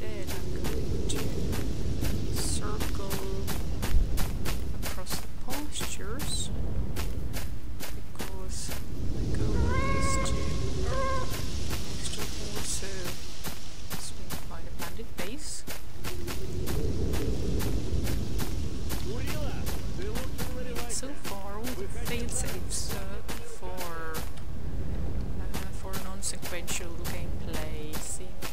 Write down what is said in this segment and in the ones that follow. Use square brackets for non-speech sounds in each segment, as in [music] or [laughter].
instead I'm going to circle across the postures because I goal is to two extra also swing by the bandit base. So far all the failed saves uh, for uh, for non-sequential gameplay seems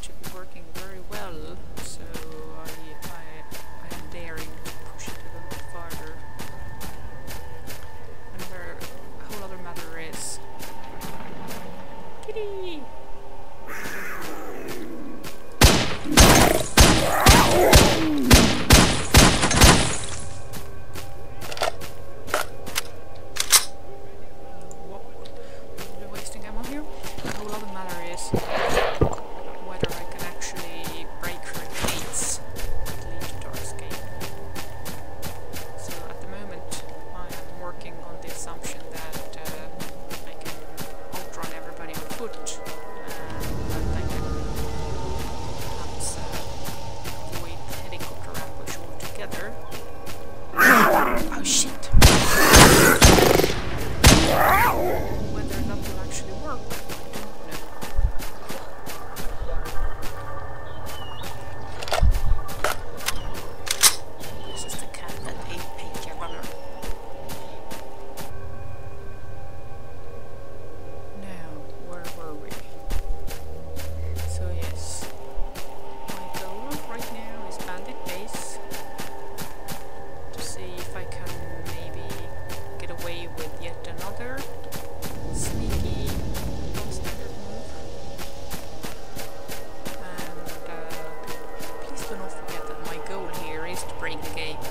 escape.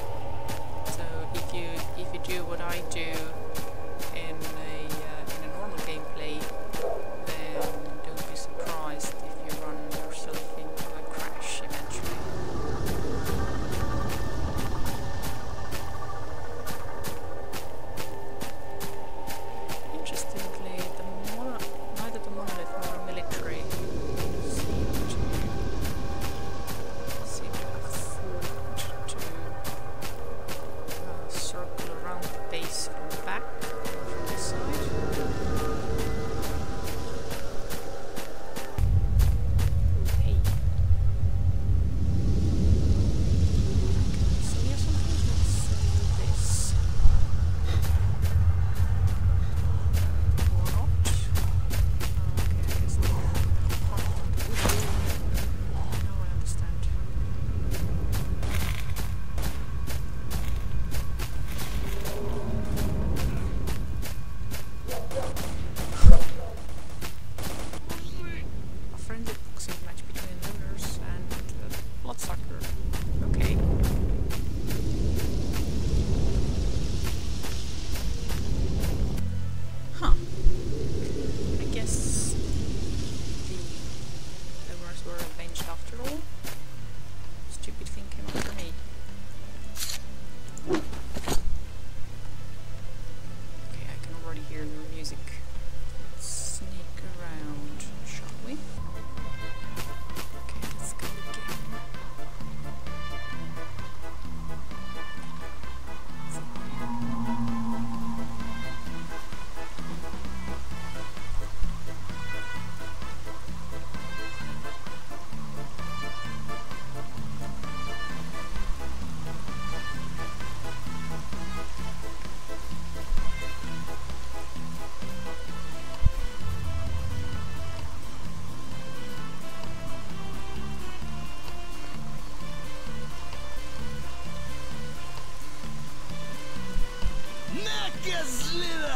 So if you if you do what I do, Slither!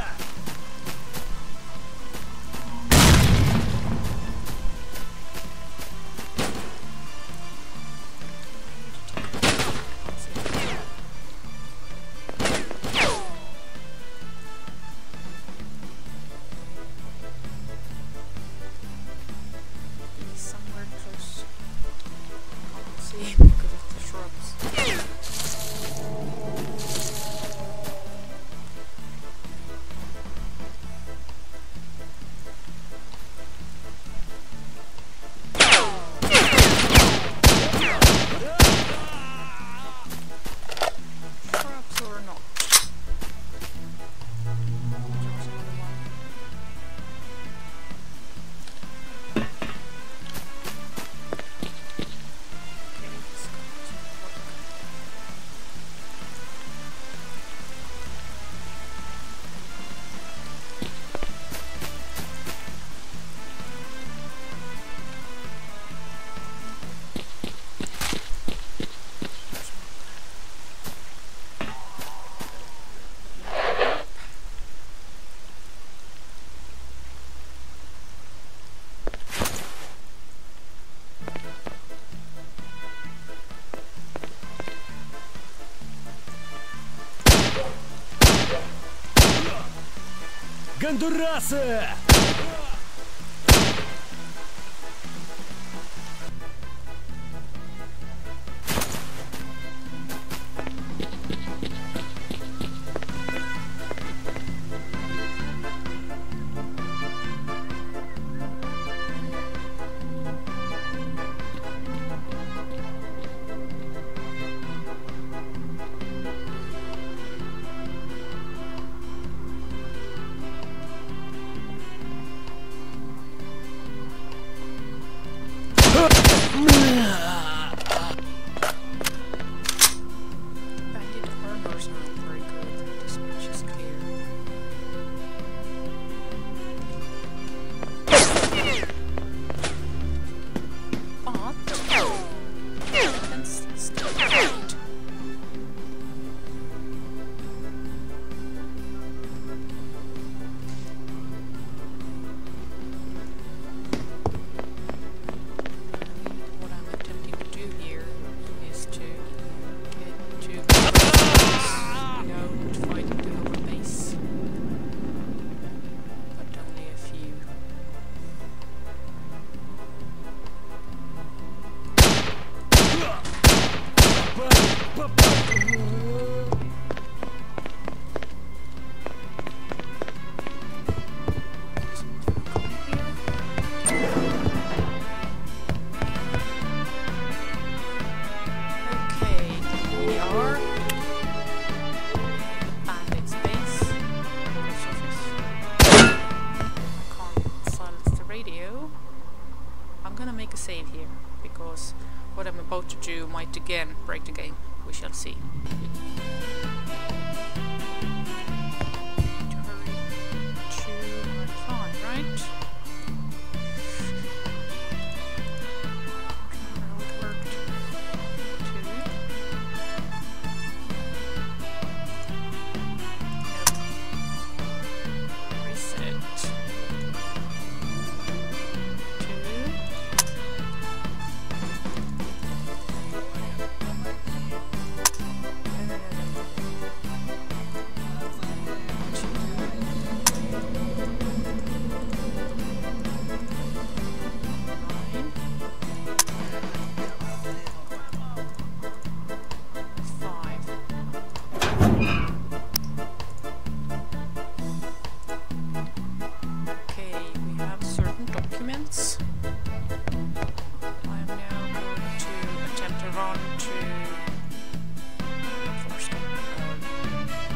Гондураса!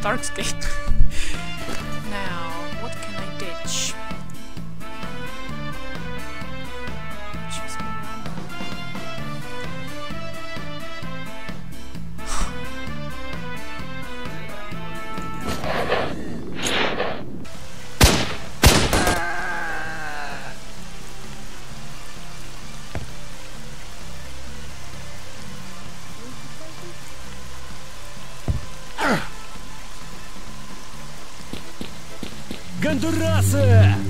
Darkscape. [laughs] ます。